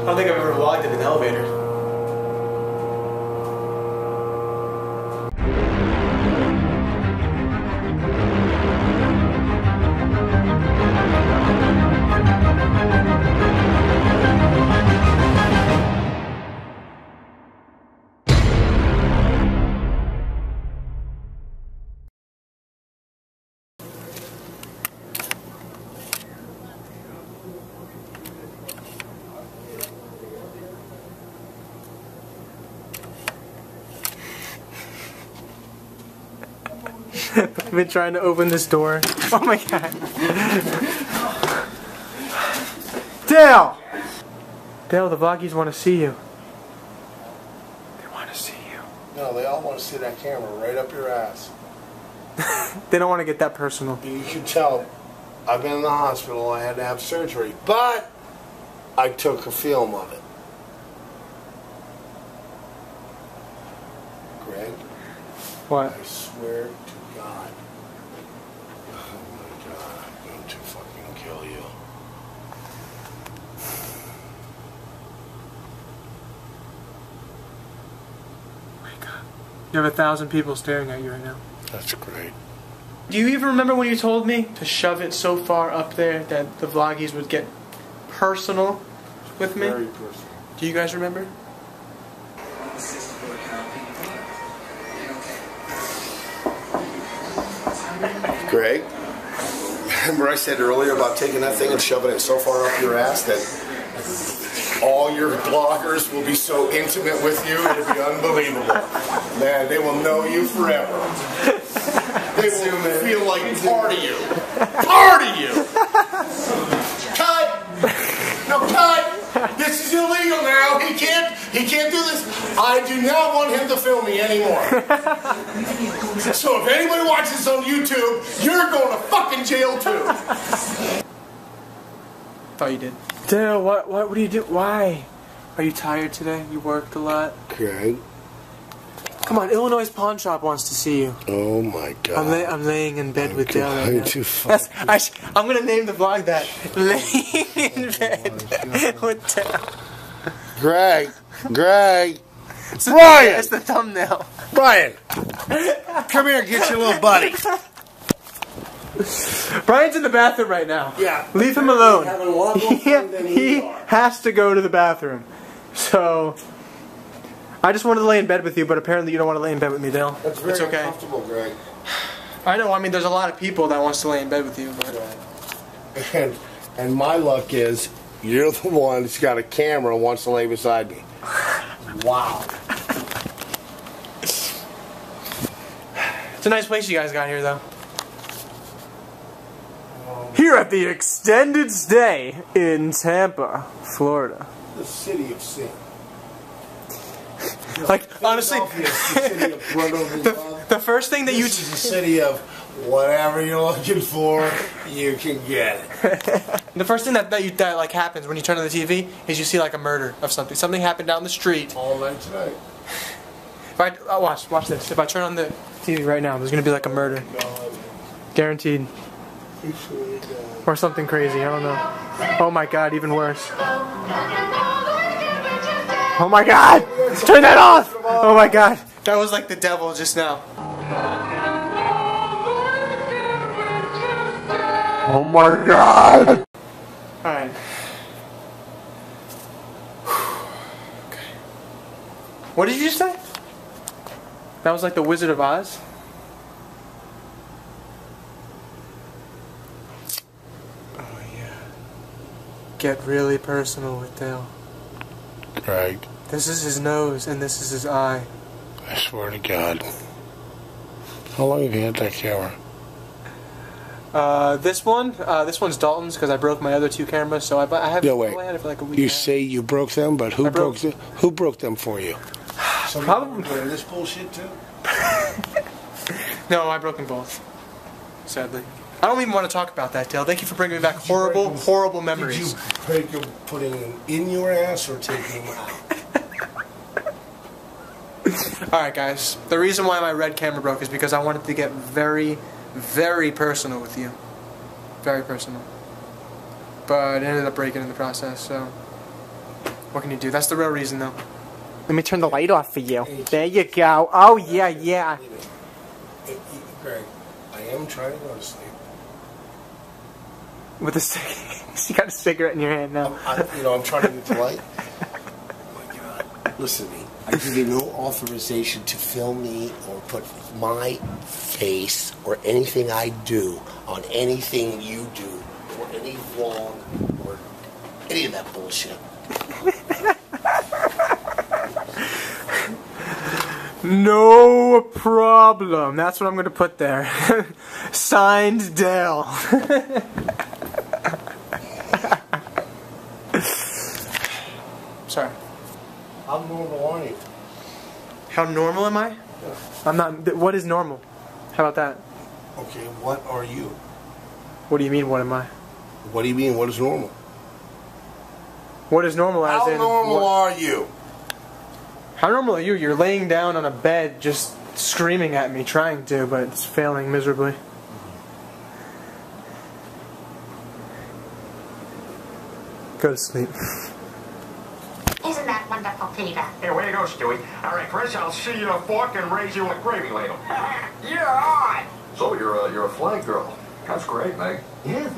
I don't think I've ever vlogged in an elevator. I've been trying to open this door. Oh my god. Dale! Dale, the vloggies want to see you. They want to see you. No, they all want to see that camera right up your ass. They don't want to get that personal. You can tell I've been in the hospital, I had to have surgery, but I took a film of it. Greg, What? I swear to God. Oh my God, I'm going to fucking kill you. Oh, Wake up. You have a thousand people staring at you right now. That's great. Do you even remember when you told me to shove it so far up there that the vloggies would get personal with me? Very personal. Do you guys remember? Greg, remember I said earlier about taking that thing and shoving it so far up your ass that all your bloggers will be so intimate with you, it'll be unbelievable. Man, they will know you forever. They will feel like part of you. Part of you! Cut! No, cut! This is illegal now. He can't, he can't do this. I do not want him to film me anymore. So if anybody watches on YouTube, you're going to fucking jail too. Thought you did. Dale, what, what, what do you do? Why? Are you tired today? You worked a lot? Greg, Come on, Illinois Pawn Shop wants to see you. oh my God. I'm, lay, I'm laying in bed oh, with Dale right going now. to That's, I sh- I'm gonna name the vlog that. Laying in bed with Dale. Greg, Greg, It's Brian! It's the thumbnail. Brian, come here and get your little buddy. Brian's in the bathroom right now. Yeah. Leave him alone. Having a lot more He, he has to go to the bathroom. So, I just wanted to lay in bed with you, but apparently you don't want to lay in bed with me, Dale. That's very it's okay. uncomfortable, Greg. I know. I mean, there's a lot of people that wants to lay in bed with you, but And, and my luck is you're the one that's got a camera and wants to lay beside me. Wow. it's a nice place you guys got here, though. Here at the extended stay in Tampa, Florida. The city of sin. Like honestly, the city of brotherly the, the first thing that you is the city of whatever you're looking for, you can get it. the first thing that, that you that like happens when you turn on the TV is you see like a murder of something. Something happened down the street. All night tonight. If I oh, watch watch this. If I turn on the TV right now, there's gonna be like a murder, guaranteed, or something crazy. I don't know. Oh my God, even worse. Oh my God! Turn that off! Oh my God! That was like the devil just now. Oh my god! Alright. okay. What did you say? That was like the Wizard of Oz? Oh yeah. Get really personal with Dale. Greg, This is his nose and this is his eye. I swear to God. How long have you had that camera? Uh, this one, uh, this one's Dalton's because I broke my other two cameras, so I, I have No wait. I had it for like a week. You and say you broke them, but who I broke- broke them? Who broke them for you? Probably- doing this bullshit too. No, I broke them both. Sadly. I don't even want to talk about that, Dale. Thank you for bringing me back horrible, break them? horrible Did memories. you break them putting them in your ass or taking them out? Alright, guys. The reason why my red camera broke is because I wanted to get very, very personal with you. very personal. But it ended up breaking in the process, so what can you do? That's the real reason, though. Let me turn the light off for you. There you go. Oh, yeah, yeah. Hey, hey, Greg, I am trying to go to sleep. With a cig- you got a cigarette in your hand now. I, you know, I'm trying to be polite. Oh my God. Listen to me. I give you no authorization to film me or put my face or anything I do on anything you do or any vlog or any of that bullshit. No problem. That's what I'm going to put there. Signed Dell. Sorry. How normal are you? How normal am I? I'm not. What is normal? How about that? Okay, what are you? What do you mean? What am I? What do you mean? What is normal? What is normal? As How in, normal what- are you? How normal are you? You're laying down on a bed, just screaming at me, trying to, but it's failing miserably. Go to sleep. Isn't that wonderful, Peter? Hey, way to go, Stewie. All right, Chris, I'll see you in a fork and raise you a gravy ladle. yeah, on. So you're a, you're a flag girl. That's great, Meg. Yeah,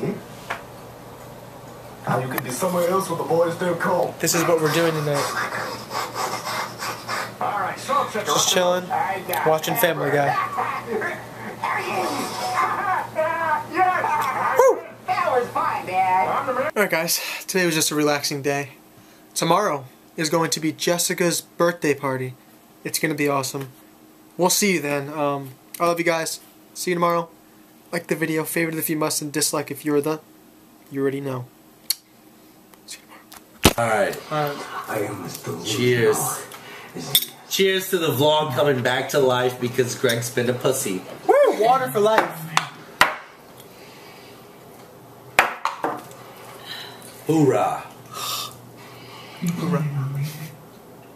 Now you could be somewhere else with the boys do cool. This is what we're doing tonight. All right, so upset. Just chilling, watching Family Guy. That was fun, Dad. I'm the man. Alright, guys, today was just a relaxing day. Tomorrow is going to be Jessica's birthday party. It's going to be awesome. We'll see you then. Um, I love you guys. See you tomorrow. Like the video, favorite if you must, and dislike if you're the. You already know. See you tomorrow. Alright, Alright. cheers. Cheers to the vlog coming back to life because Greg's been a pussy. Woo! Water for life. Hoorah. Hoorah.